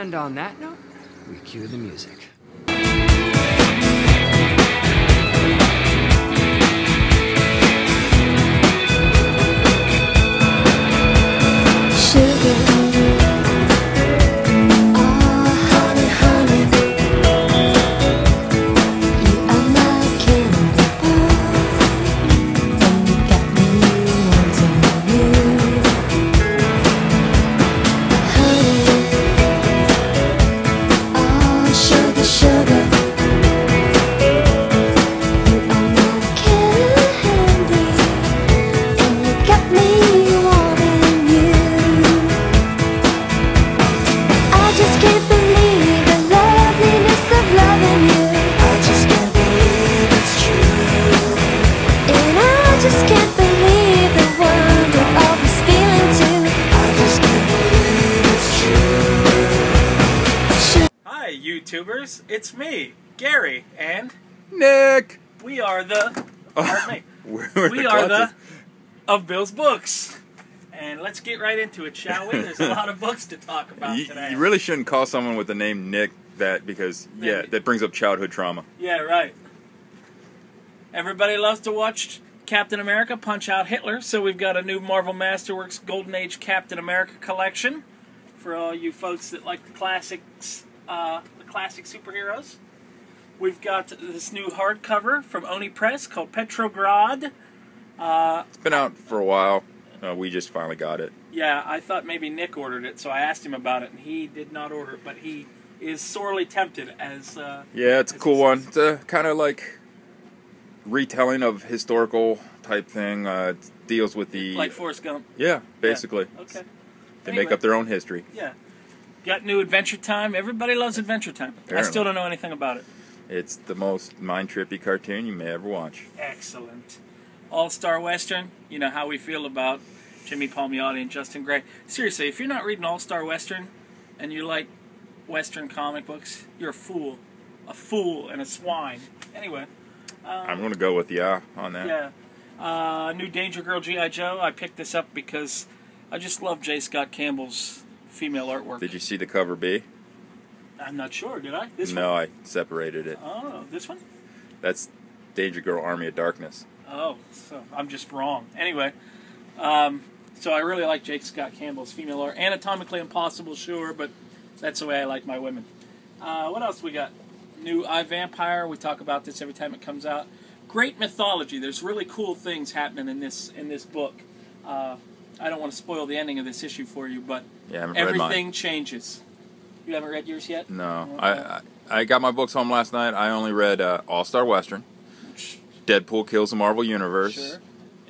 And on that note, we cue the music. YouTubers. It's me, Gary, and Nick. we are the. Pardon me. We're, we're We the are the of Bill's books. And let's get right into it, shall we? There's a lot of books to talk about You, today. you really shouldn't call someone with the name Nick that because yeah, that brings up childhood trauma. Yeah, right. Everybody loves to watch Captain America punch out Hitler, so we've got a new Marvel Masterworks Golden Age Captain America collection for all you folks that like the classics, uh, classic superheroes. We've got this new hardcover from Oni Press called Petrograd. Uh, It's been out for a while. Uh, we just finally got it. yeah, I thought maybe Nick ordered it, so I asked him about it, and he did not order it, but he is sorely tempted as uh, Yeah, it's a cool one. It's a kind of like retelling of historical type thing. Uh, it deals with the like Forrest Gump. yeah, basically. Okay. They Anyway. make up their own history. Yeah. Got new Adventure Time. Everybody loves Adventure Time. I still don't know anything about it. It's the most mind trippy cartoon you may ever watch. Excellent. All Star Western. You know how we feel about Jimmy Palmiotti and Justin Gray. Seriously, if you're not reading All Star Western and you like Western comic books, you're a fool. A fool and a swine. Anyway. I'm gonna go with yeah on that. Yeah. Uh, new Danger Girl G.I. Joe. I picked this up because I just love J. Scott Campbell's female artwork. Did you see the cover B? I'm not sure. Did I? This no, one? I separated it. Oh, this one? That's Danger Girl Army of Darkness. Oh, so I'm just wrong. Anyway, um, so I really like J. Scott Campbell's female art. Anatomically impossible, sure, but that's the way I like my women. Uh, what else we got? New I Vampire. We talk about this every time it comes out. Great mythology. There's really cool things happening in this in this book. Uh, I don't want to spoil the ending of this issue for you, but Yeah, I haven't read mine. everything changes. You haven't read yours yet? No, Okay. I, I I got my books home last night. I only read uh, All Star Western, Deadpool kills the Marvel Universe, Sure.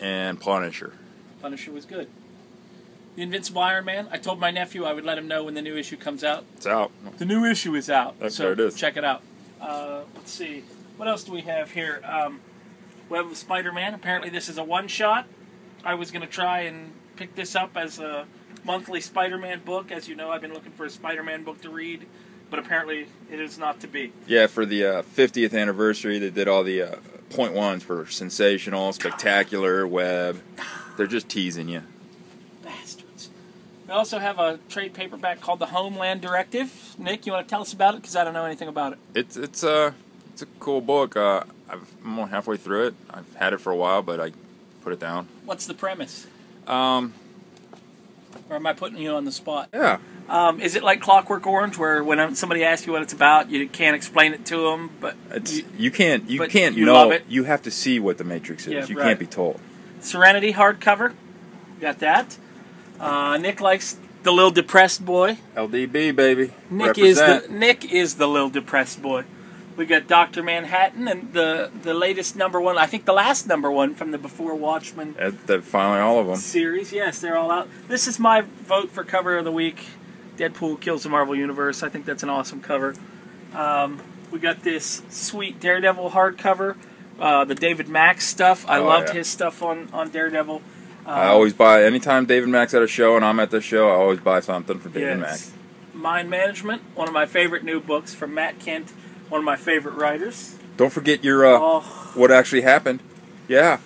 and Punisher. Punisher was good. The Invincible Iron Man. I told my nephew I would let him know when the new issue comes out. It's out. The new issue is out. Okay, so it is. check it out. Uh, let's see. What else do we have here? Um, Web of Spider Man. Apparently, this is a one shot. I was going to try and pick this up as a monthly Spider Man book. As you know, I've been looking for a Spider Man book to read, but apparently it is not to be. Yeah, for the uh, 50th anniversary, they did all the uh, point ones for sensational, spectacular, web. They're just teasing you. Bastards. We also have a trade paperback called The Homeland Directive. Nick, you want to tell us about it? Because I don't know anything about it. It's it's uh it's a cool book. Uh, I've, I'm halfway through it. I've had it for a while, but I put it down. What's the premise? Um, Or am I putting you on the spot? yeah, Um, is it like Clockwork Orange, where when somebody asks you what it's about, you can't explain it to them, but it's you- you, can't you can't you know. love it? You have to see what the Matrix is. Yeah, you right. can't be told. Serenity hardcover, got that. Uh, Nick likes the little depressed boy. LDB baby. Nick is the Nick is the little depressed boy. We got Doctor Manhattan and the the latest number one. I think the last number one from the Before Watchmen the- finally all of them. series. Yes, they're all out. This is my vote for cover of the week. Deadpool kills the Marvel Universe. I think that's an awesome cover. Um, we got this sweet Daredevil hardcover, uh, the David Mack's stuff. I Oh, loved yeah. his stuff on on Daredevil. I always buy anytime David Mack's at a show and I'm at the show. I always buy something for David Yes. Mind Management, one of my favorite new books from Matt Kindt, one of my favorite writers. Don't forget your uh, Oh, what actually happened. Yeah,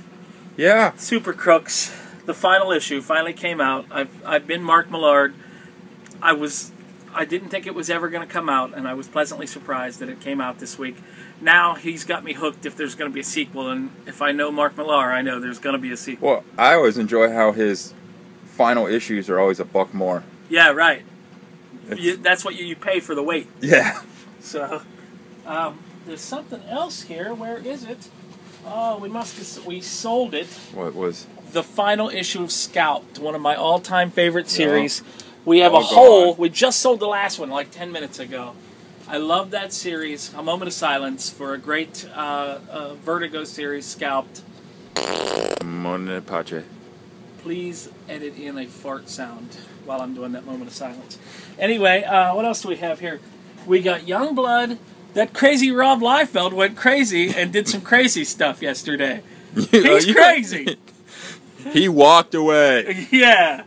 yeah. Super Crooks, the final issue finally came out. I've I've been Mark Millard. I was I didn't think it was ever going to come out, and I was pleasantly surprised that it came out this week. Now he's got me hooked if there's going to be a sequel, and if I know Mark Millar, I know there's going to be a sequel. Well, I always enjoy how his final issues are always a buck more. Yeah, right. You, that's what you, you pay for the wait. Yeah. So, um, there's something else here. Where is it? Oh, we must have, we sold it. What was? The final issue of Scalped, one of my all-time favorite series. We have All a whole. We just sold the last one like ten minutes ago. I love that series. A moment of silence for a great uh, uh, Vertigo series, Scalped. Mon Pache. Please edit in a fart sound while I'm doing that moment of silence. Anyway, uh, what else do we have here? We got Youngblood. That crazy Rob Liefeld went crazy and did some crazy stuff yesterday. He's crazy. He walked away. yeah,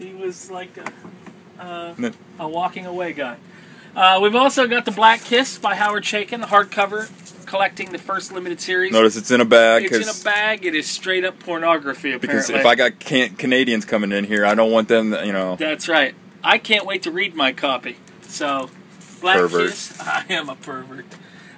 he was like a, uh, a walking away guy. Uh, we've also got the Black Kiss by Howard Chaykin, the hardcover, collecting the first limited series. Notice it's in a bag it's in a bag. It is straight up pornography. Apparently, because if I got can- Canadians coming in here, I don't want them. You know, That's right. I can't wait to read my copy. So, Black Pervert. Kiss. I am a pervert.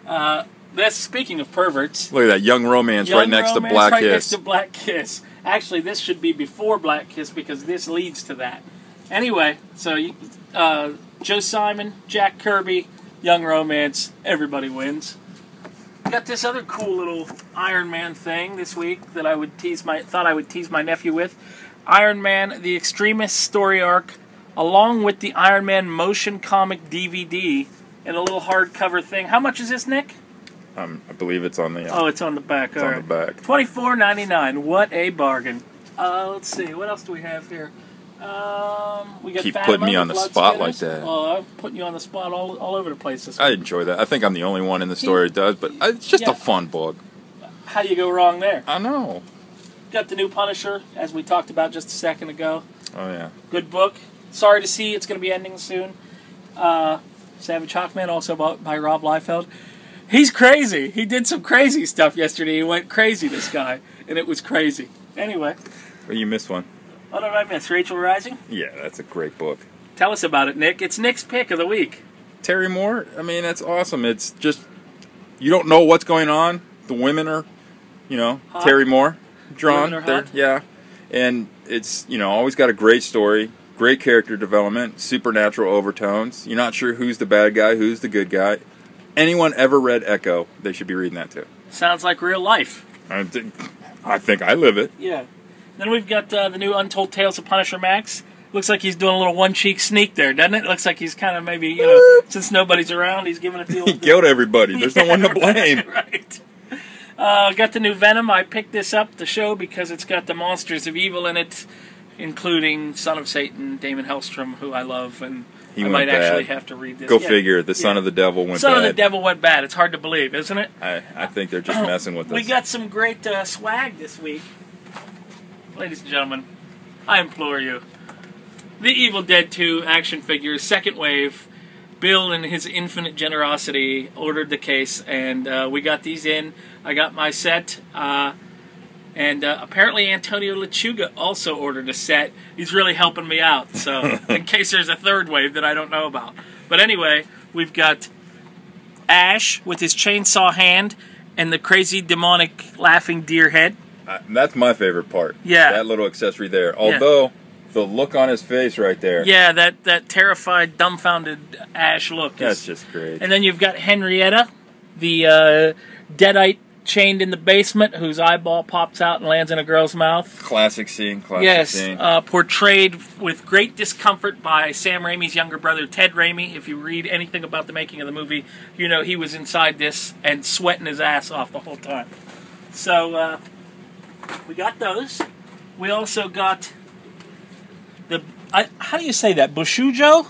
Uh, that's speaking of perverts. look at that young romance Young right next Romance to Black right Kiss. next to Black Kiss. Actually, this should be before Black Kiss because this leads to that. Anyway, so you- uh, Joe Simon, Jack Kirby, Young Romance, everybody wins. Got this other cool little Iron Man thing this week that I would tease my thought I would tease my nephew with. Iron Man: The Extremis story arc, along with the Iron Man motion comic DVD, in a little hardcover thing. How much is this, Nick? Um, I believe it's on the. Uh, Oh, it's on the back. it's all on right. the back. Twenty four ninety nine. What a bargain. Uh, let's see. What else do we have here? Um, we got Keep Fatima, putting me on the spot like that. Oh, I'm putting you on the spot all, all over the place this I week. enjoy that. I think I'm the only one in the story that does, but uh, it's just Yeah. a fun book. How do you go wrong there? I know. Got the new Punisher, as we talked about just a second ago. Oh yeah. Good book. Sorry to see it's going to be ending soon. Uh, Savage Hawkman, also by, by Rob Liefeld. He's crazy. He did some crazy stuff yesterday. He went crazy, this guy, and it was crazy. Anyway, Well, you missed one. what did I miss? Rachel Rising? Yeah, that's a great book. Tell us about it, Nick. It's Nick's pick of the week. Terry Moore. I mean, that's awesome. It's just you don't know what's going on. The women are, you know, Hot. Terry Moore drawn. Hot. Yeah, and it's you know always got a great story, great character development, supernatural overtones. You're not sure who's the bad guy, who's the good guy. Anyone ever read Echo? They should be reading that too. Sounds like real life. I think I, think I live it. Yeah. Then we've got uh, the new Untold Tales of Punisher Max. Looks like he's doing a little one cheek sneak there, doesn't it? Looks like he's kind of maybe, you know, since nobody's around, he's giving it the He killed everybody. There's no one to blame. right. Uh, got the new Venom. I picked this up the show because it's got the Monsters of Evil in it, including Son of Satan, Daimon Hellstrom, who I love, and He I might bad. actually have to read this. Go Yeah. figure. The son of the devil went Son bad. of the Devil went bad. It's hard to believe, isn't it? I, I think they're just messing with us. We got some great uh, swag this week. Ladies and gentlemen, I implore you. The Evil Dead 2 action figures, second wave. Bill, in his infinite generosity, ordered the case, and uh, we got these in. I got my set, uh, and uh, apparently Antonio Lechuga also ordered a set. He's really helping me out, so in case there's a third wave that I don't know about. But anyway, we've got Ash with his chainsaw hand and the crazy demonic laughing deer head. I- that's my favorite part. Yeah. That little accessory there. Although the look on his face right there. Yeah, that, that terrified, dumbfounded Ash look. is- That's just great. And then you've got Henrietta, the uh, deadite chained in the basement, whose eyeball pops out and lands in a girl's mouth. classic scene. Classic yes, scene. uh, portrayed with great discomfort by Sam Raimi's younger brother, Ted Raimi. If you read anything about the making of the movie, you know he was inside this and sweating his ass off the whole time. So, uh, we got those. We also got the. I, how do you say that? Bushujo?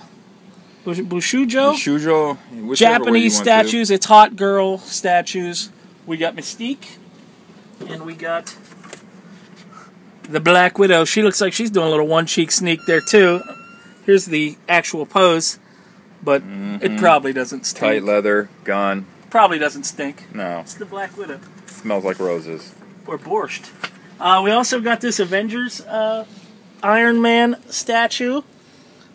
Bushujo? Bushujo? Shujo, whichever way you Japanese statues. It's hot girl statues. We got Mystique, and we got the Black Widow. She looks like she's doing a little one cheek sneak there too. Here's the actual pose, but it probably doesn't stink. Tight leather, gun. Probably doesn't stink. No, It's the Black Widow smells like roses. or borscht. Uh, we also got this Avengers uh, Iron Man statue.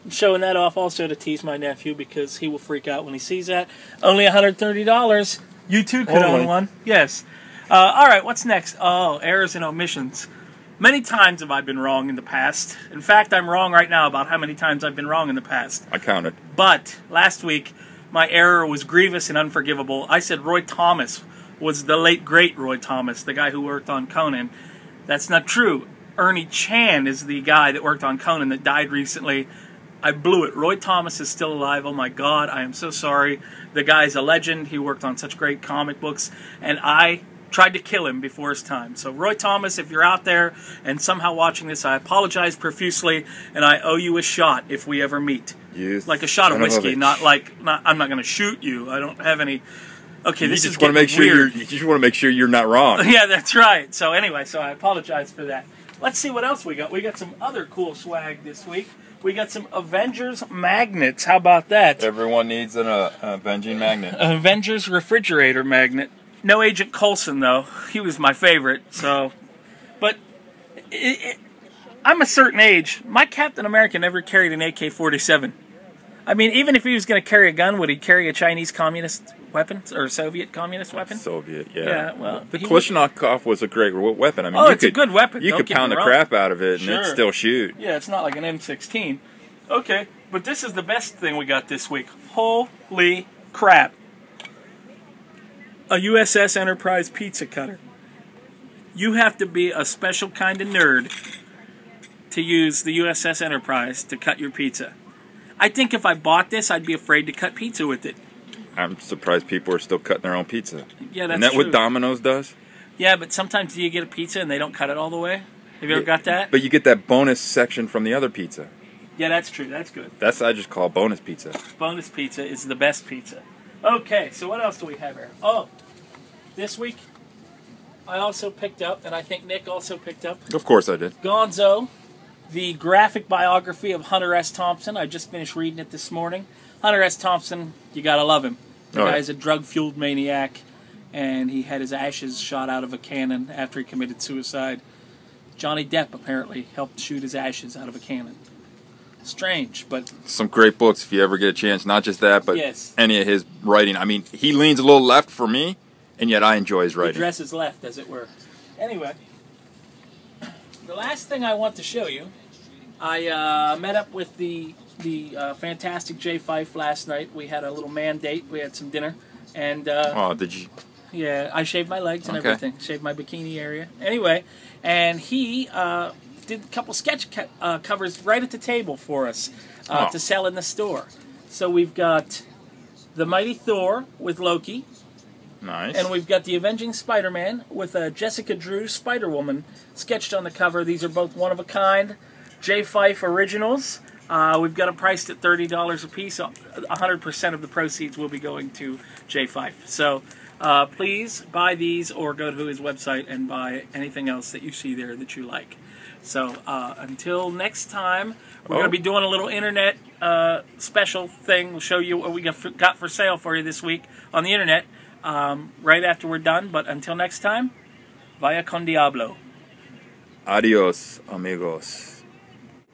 I'm showing that off also to tease my nephew because he will freak out when he sees that. Only $130. You too could Only. own one. Yes. Uh, all right, what's next? Oh, errors and omissions. Many times have I been wrong in the past. In fact, I'm wrong right now about how many times I've been wrong in the past. I counted. But last week, my error was grievous and unforgivable. I said Roy Thomas was the late great Roy Thomas, the guy who worked on Conan. That's not true. Ernie Chan is the guy that worked on Conan that died recently. I blew it. Roy Thomas is still alive. Oh my God, I am so sorry. The guy's a legend. He worked on such great comic books, and I tried to kill him before his time. So, Roy Thomas, if you're out there and somehow watching this, I apologize profusely, and I owe you a shot if we ever meet like a shot of whiskey, not like not. I'm not going to shoot you. I don't have any. Okay, You this just is want to make sure weird. you're. You just want to make sure you're not wrong. Yeah, that's right. So anyway, so I apologize for that. Let's see what else we got. We got some other cool swag this week. We got some Avengers magnets. How about that? Everyone needs an uh, avenging magnet. Avengers refrigerator magnet. No Agent Coulson though. He was my favorite. So, but it, it, I'm a certain age. My Captain America never carried an AK-47. I mean, even if he was going to carry a gun, would he carry a Chinese communist weapon or Soviet communist weapon? Soviet, yeah. Yeah, well, the Kalashnikov was a great weapon. I mean, Oh, it's a good weapon, You don't could pound the wrong. crap out of it and it'd still shoot. Yeah, it's not like an M16. Okay, but this is the best thing we got this week. Holy crap. A USS Enterprise pizza cutter. You have to be a special kind of nerd to use the USS Enterprise to cut your pizza. I think if I bought this, I'd be afraid to cut pizza with it. I'm surprised people are still cutting their own pizza. Yeah, that's Isn't that true. what Domino's does? yeah, but sometimes do you get a pizza and they don't cut it all the way. Have you ever got that? But you get that bonus section from the other pizza. yeah, that's true. That's good. That's I just call bonus pizza. bonus pizza is the best pizza. Okay, so what else do we have here? Oh, this week I also picked up, and I think Nick also picked up, Of course I did. Gonzo, the graphic biography of Hunter S. Thompson. I just finished reading it this morning. Hunter S. Thompson, you gotta love him. The yeah. guy's a drug fueled maniac, and he had his ashes shot out of a cannon after he committed suicide. Johnny Depp apparently helped shoot his ashes out of a cannon. Strange, but Some great books if you ever get a chance. Not just that, but Yes. any of his writing. I mean, he leans a little left for me, and yet I enjoy his writing. dress is left, as it were. Anyway, the last thing I want to show you, I uh, met up with the the uh, fantastic Jay Fife last night. We had a little man date. We had some dinner, and uh, Oh, did you? yeah, I shaved my legs and Okay. everything. Shaved my bikini area. Anyway, and he uh, did a couple sketch co- uh, covers right at the table for us uh, Oh. to sell in the store. So we've got the Mighty Thor with Loki. Nice. And we've got the Avenging Spider-Man with a Jessica Drew Spider-Woman sketched on the cover. These are both one of a kind, J Fife originals. Uh, we've got them priced at thirty dollars a piece. hundred percent of the proceeds will be going to J Fife. So uh, please buy these or go to his website and buy anything else that you see there that you like. So uh, until next time, we're going Oh. to be doing a little internet uh, special thing. We'll show you what we got for, got for sale for you this week on the internet um, right after we're done. But until next time, vaya con diablo. Adios, amigos.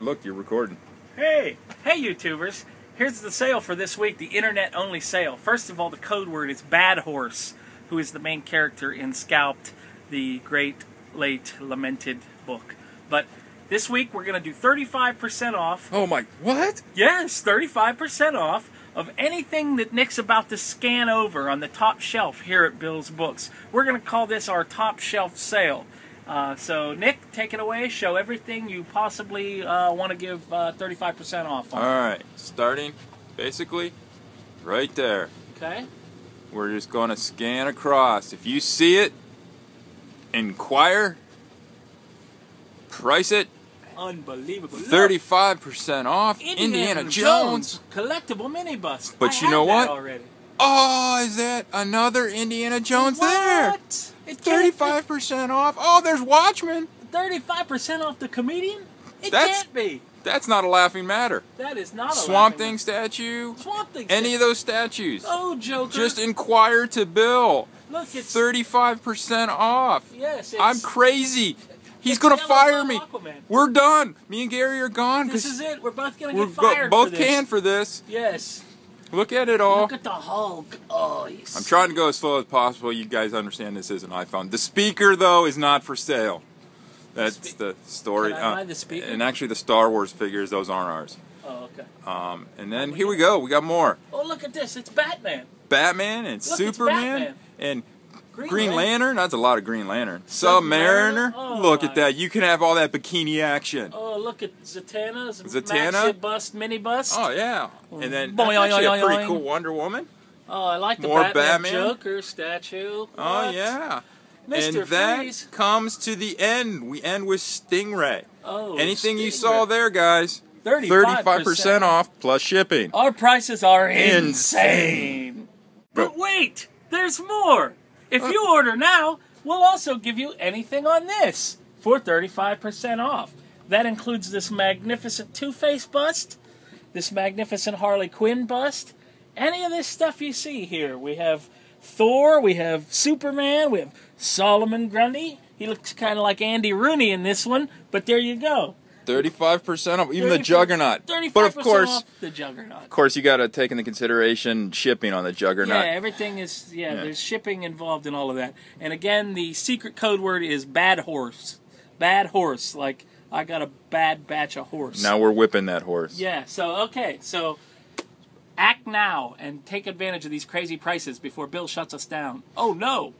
Look, you're recording. Hey, hey, YouTubers! Here's the sale for this week, the internet only sale. First of all, the code word is Bad Horse, who is the main character in Scalped, the great, late, lamented book. But this week, we're going to do 35% off Oh my, what? Yes, 35% off of anything that Nick's about to scan over on the top shelf here at Bill's Books. We're going to call this our top shelf sale. Uh, so, Nick, take it away. Show everything you possibly uh, want to give uh, 35% off on. All right, starting basically right there. Okay? We're just going to scan across. If you see it, inquire, price it, Unbelievable. 35% off Indiana, Jones. Collectible mini bust. But I you know what? Already. Oh, is that another Indiana Jones there? What? It can't be 35% off. Oh, there's Watchmen. 35% off the comedian? It That's- can't be. That's not a laughing matter. That is not a Swamp laughing- Thing statue. Swamp Thing. Any of those statues. Oh, Joker. Just inquire to Bill. Look, it's 35% off. Yes, it's, I'm crazy. He's It's gonna Yellow fire me. Aquaman. We're done. Me and Gary are gone This is it. We're both gonna we're get go- fired. both for this. canned for this. Yes. Look at it all. Look at the Hulk. Oh. I'm trying to go as slow as possible. You guys understand this is an iPhone. The speaker, though, is not for sale. That's Spe- the story. Can I buy the speaker? And actually, the Star Wars figures, those aren't ours. Oh, okay. Um, and then here we go. We got more. Oh, look at this. It's Batman. Batman and Look, Superman Batman. and Green, Green Lantern. That's a lot of Green Lantern. Submariner. Submariner. Oh, Look at that. You can have all that bikini action. Oh, look at Zatanna's Zatanna? maxi bust, mini bust. Oh yeah. And then Boing, that's actually oing, a pretty cool Wonder Woman. Oh, I like the More Batman, Batman? Joker statue. Oh yeah. Mr. And that comes to the end. We end with Stingray. Oh, Anything you saw there, guys, 35%. 35% off plus shipping. Our prices are Insane. insane. But wait, there's more. If you order now, we'll also give you anything on this for 35% off. That includes this magnificent Two Face bust, this magnificent Harley Quinn bust, any of this stuff you see here. We have Thor, we have Superman, we have Solomon Grundy. He looks kind of like Andy Rooney in this one, but there you go. 35% off, even the Juggernaut. 35% But of course, off the Juggernaut. of course, you got to take into consideration shipping on the Juggernaut. Yeah, everything is yeah, Yeah. There's shipping involved in all of that. And again, the secret code word is bad horse. Bad horse. Like I got a bad batch of horse. Now we're whipping that horse. Yeah. So okay. So act now and take advantage of these crazy prices before Bill shuts us down. Oh no.